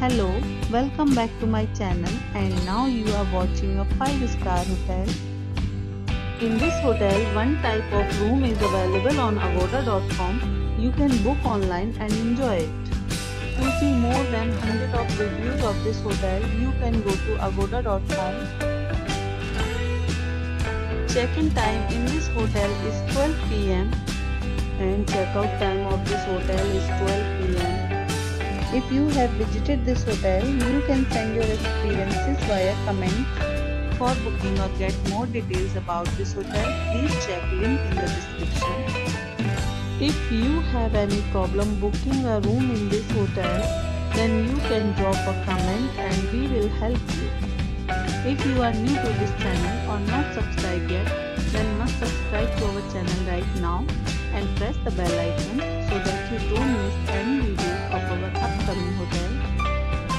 Hello, welcome back to my channel and now you are watching a 5 star hotel. In this hotel, one type of room is available on agoda.com. You can book online and enjoy it. To see more than 100 of reviews of this hotel, you can go to agoda.com. Check-in time in this hotel is 12 pm and check-out time If you have visited this hotel, you can send your experiences via comments. For booking or get more details about this hotel, please check link in the description. If you have any problem booking a room in this hotel, then you can drop a comment and we will help you. If you are new to this channel or not subscribed yet, then must subscribe to our channel right now and press the bell icon so